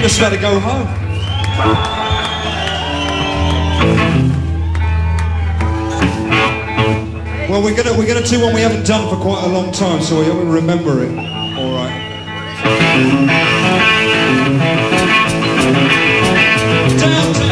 Just better go home. Well, we're gonna we're gonna do one we haven't done for quite a long time, so we haven't remember it. All right. Downtown.